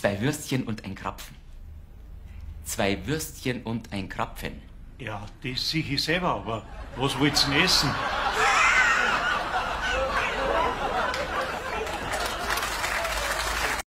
Zwei Würstchen und ein Krapfen. Zwei Würstchen und ein Krapfen. Ja, das sehe ich selber, aber was wollt's denn essen?